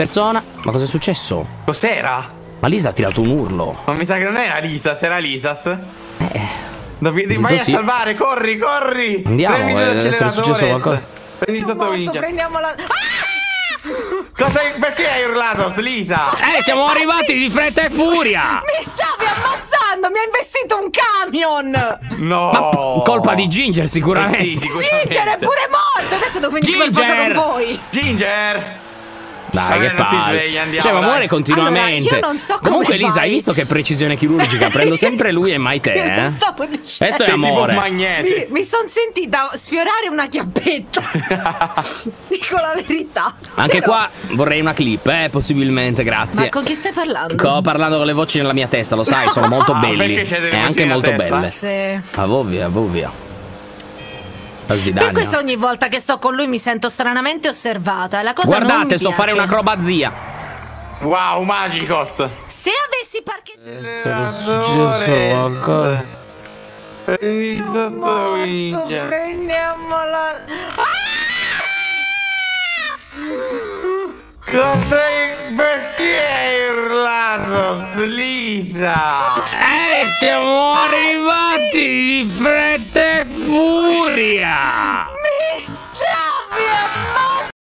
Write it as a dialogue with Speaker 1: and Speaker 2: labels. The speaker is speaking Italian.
Speaker 1: persona. Ma cosa è successo?
Speaker 2: Cos'era?
Speaker 1: Ma Lisa ha tirato un urlo.
Speaker 2: Ma mi sa che non era Lisas, era Lisas.
Speaker 1: Eh.
Speaker 2: Devi,
Speaker 1: Zitto
Speaker 2: vai a
Speaker 1: sì.
Speaker 2: salvare, corri, corri!
Speaker 1: Andiamo,
Speaker 2: Prendi
Speaker 1: eh,
Speaker 2: l'acceleratore.
Speaker 1: qualcosa.
Speaker 2: Prendi sotto
Speaker 3: Morto,
Speaker 2: ninja.
Speaker 3: prendiamola. Ah!
Speaker 2: Cosa, perché hai urlato, Lisa?
Speaker 1: Eh, siamo arrivati di fretta e furia!
Speaker 3: Mi stavi ammazzando, mi ha investito un camion.
Speaker 2: No!
Speaker 1: Ma colpa di Ginger
Speaker 2: Eh
Speaker 1: sicuramente.
Speaker 2: sì, sicuramente.
Speaker 3: Ginger è pure morto, adesso devo finire qualcosa
Speaker 1: Ginger!
Speaker 3: con voi.
Speaker 2: Ginger!
Speaker 1: Dai, che
Speaker 2: non si
Speaker 1: palle.
Speaker 2: sveglia, andiamo,
Speaker 1: Cioè, ma muore continuamente.
Speaker 3: Allora, io non so come
Speaker 1: Comunque, Lisa,
Speaker 3: vai.
Speaker 1: hai visto che precisione chirurgica? Prendo sempre lui e mai te, eh? Questo è amore.
Speaker 3: Mi, mi sono sentita sfiorare una chiappetta. Dico la verità.
Speaker 1: Anche
Speaker 3: Però-
Speaker 1: qua vorrei una clip, eh, possibilmente, grazie.
Speaker 3: Ma con chi stai parlando?
Speaker 1: Sto parlando con le voci nella mia testa, lo sai, sono molto
Speaker 2: Ah,
Speaker 1: belli. E anche molto
Speaker 2: testa?
Speaker 1: belle.
Speaker 3: Sì.
Speaker 1: Ah, via, via.
Speaker 3: Per questo ogni volta che sto con lui mi sento stranamente osservata. La cosa
Speaker 1: Guardate, so fare
Speaker 3: piace.
Speaker 1: un'acrobazia.
Speaker 2: Wow, Magicos!
Speaker 3: Se avessi parcheggiato
Speaker 2: ninja.
Speaker 3: prendiamola.
Speaker 2: Perché hai urlato, Lisa?
Speaker 1: Eh, siamo arrivati di fretta e furia.